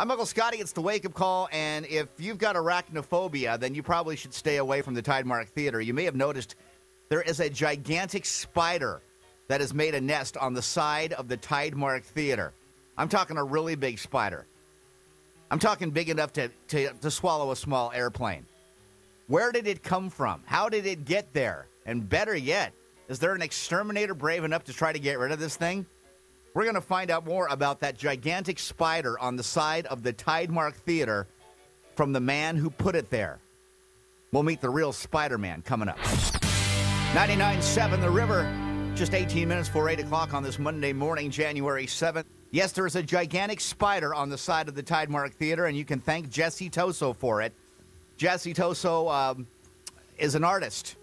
I'm Uncle Scotty. It's the wake up call. And if you've got arachnophobia, then you probably should stay away from the Tidemark Theater. You may have noticed there is a gigantic spider that has made a nest on the side of the Tidemark Theater. I'm talking a really big spider. I'm talking big enough to, to, to swallow a small airplane. Where did it come from? How did it get there? And better yet, is there an exterminator brave enough to try to get rid of this thing? We're going to find out more about that gigantic spider on the side of the Tidemark Theater from the man who put it there. We'll meet the real Spider Man coming up. 99.7 The River, just 18 minutes before 8 o'clock on this Monday morning, January 7th. Yes, there is a gigantic spider on the side of the Tidemark Theater, and you can thank Jesse Toso for it. Jesse Toso um, is an artist.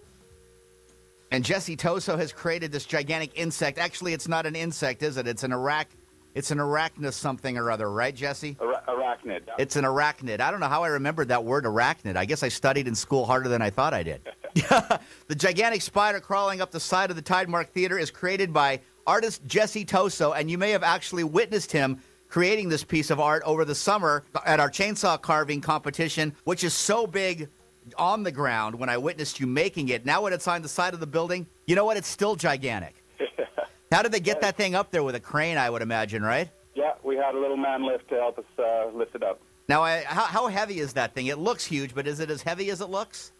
And Jesse Toso has created this gigantic insect. Actually, it's not an insect, is it? It's an arach. It's an arachnid something or other, right, Jesse? Ara- arachnid. It's an arachnid. I don't know how I remembered that word arachnid. I guess I studied in school harder than I thought I did. the gigantic spider crawling up the side of the Tidemark Theater is created by artist Jesse Toso, and you may have actually witnessed him creating this piece of art over the summer at our chainsaw carving competition, which is so big on the ground when I witnessed you making it. Now, when it's on the side of the building, you know what? It's still gigantic. How did they get that thing up there with a crane? I would imagine, right? Yeah, we had a little man lift to help us uh, lift it up. Now, I, how, how heavy is that thing? It looks huge, but is it as heavy as it looks?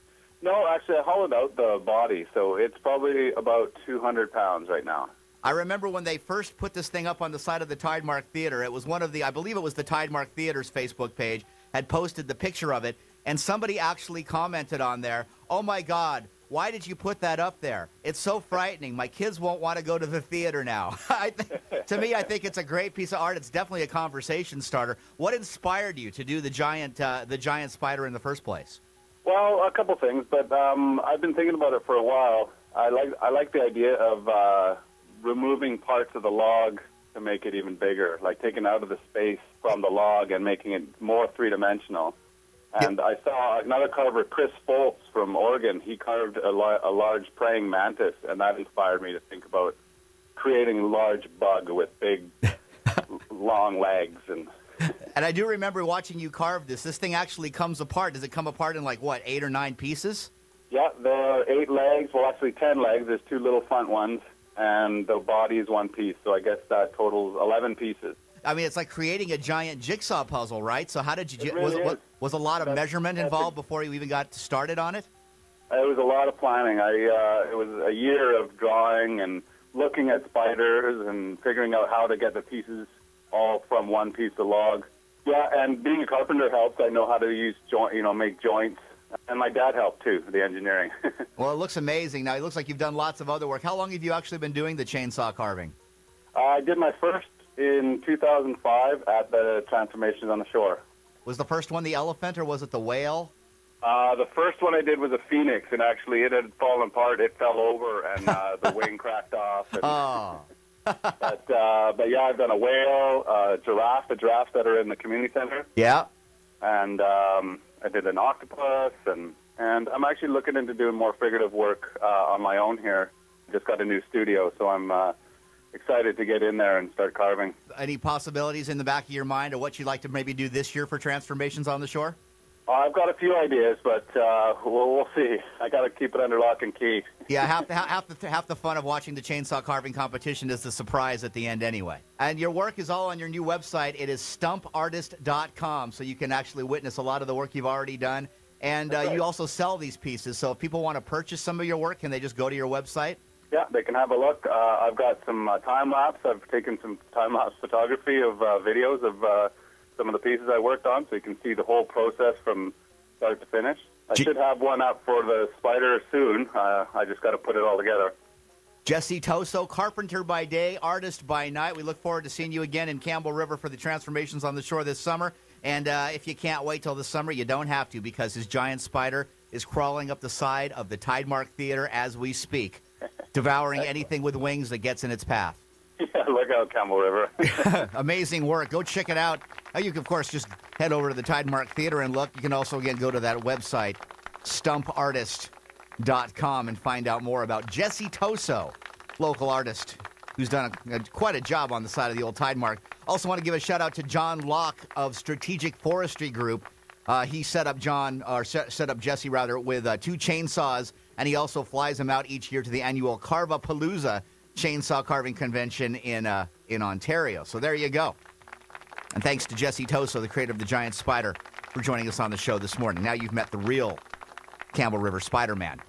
No, actually, I hollowed out the body, so it's probably about 200 pounds right now. I remember when they first put this thing up on the side of the Tidemark Theater. It was one of the, I believe it was the Tidemark Theater's Facebook page, had posted the picture of it, and somebody actually commented on there, "Oh my God, why did you put that up there? It's so frightening. My kids won't want to go to the theater now." Th- to me, I think it's a great piece of art. It's definitely a conversation starter. What inspired you to do the giant, uh, the giant spider in the first place? Well, a couple things, but um, I've been thinking about it for a while. I like I like the idea of uh, removing parts of the log to make it even bigger, like taking out of the space from the log and making it more three dimensional. And I saw another carver, Chris Foltz from Oregon. He carved a, la- a large praying mantis, and that inspired me to think about creating a large bug with big, long legs. And And I do remember watching you carve this. This thing actually comes apart. Does it come apart in like what, eight or nine pieces? yeah, there are eight legs. Well, actually, ten legs. There's two little front ones, and the body is one piece. So I guess that totals eleven pieces. I mean, it's like creating a giant jigsaw puzzle, right? So how did you? It was, really was, is. was a lot of That's- measurement involved a- before you even got started on it? It was a lot of planning. I uh, it was a year of drawing and looking at spiders and figuring out how to get the pieces all from one piece of log. Yeah, and being a carpenter helps. I know how to use joint, you know, make joints. And my dad helped too, the engineering. Well, it looks amazing. Now it looks like you've done lots of other work. How long have you actually been doing the chainsaw carving? I did my first in 2005 at the Transformations on the Shore. Was the first one the elephant or was it the whale? Uh, the first one I did was a phoenix, and actually it had fallen apart. It fell over, and uh, the wing cracked off. And, Oh, but, uh, but yeah, I've done a whale, uh, giraffe, the giraffes that are in the community center. yeah. and um, I did an octopus, and and I'm actually looking into doing more figurative work uh, on my own here. Just got a new studio, so I'm uh, excited to get in there and start carving. Any possibilities in the back of your mind of what you'd like to maybe do this year for transformations on the shore? Uh, I've got a few ideas, but uh, we'll, we'll see. I got to keep it under lock and key. Yeah, half the, half the half the fun of watching the chainsaw carving competition is the surprise at the end, anyway. And your work is all on your new website. It is stumpartist.com, so you can actually witness a lot of the work you've already done. And uh, right. you also sell these pieces. So if people want to purchase some of your work, can they just go to your website? Yeah, they can have a look. Uh, I've got some uh, time lapse. I've taken some time lapse photography of uh, videos of uh, some of the pieces I worked on, so you can see the whole process from start to finish. I should have one up for the spider soon. Uh, I just got to put it all together. Jesse Toso, carpenter by day, artist by night. We look forward to seeing you again in Campbell River for the transformations on the shore this summer. And uh, if you can't wait till the summer, you don't have to because his giant spider is crawling up the side of the Tidemark Theater as we speak, devouring anything with wings that gets in its path. Yeah, look out, Campbell River. Amazing work. Go check it out. You can, of course, just head over to the Tidemark Theater and look. You can also, again, go to that website, stumpartist.com, and find out more about Jesse Toso, local artist who's done a, a- quite a job on the side of the old Tidemark. Also, want to give a shout out to John Locke of Strategic Forestry Group. Uh, he set up John, or set, set up Jesse rather, with uh, two chainsaws, and he also flies them out each year to the annual Carva Palooza Chainsaw Carving Convention in uh, in Ontario. So there you go. And thanks to Jesse Toso, the creator of the Giant Spider, for joining us on the show this morning. Now you've met the real Campbell River Spider Man.